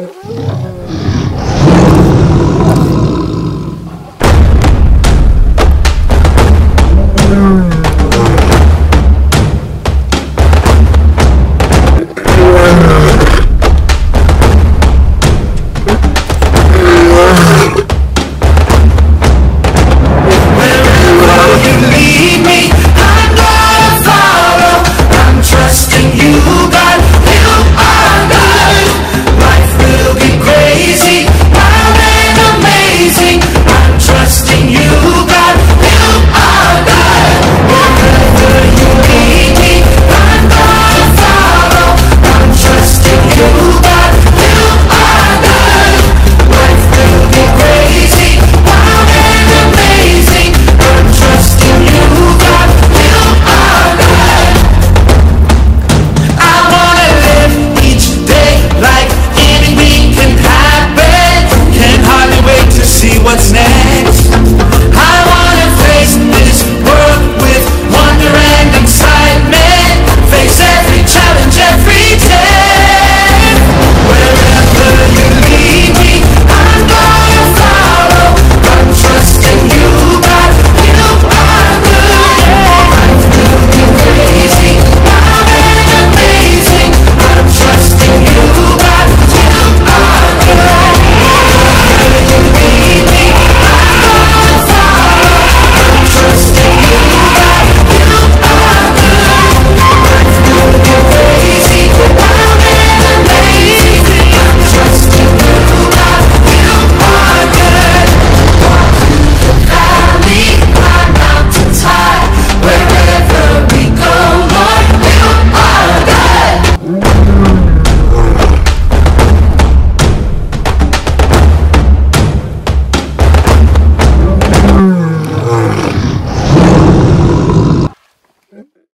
you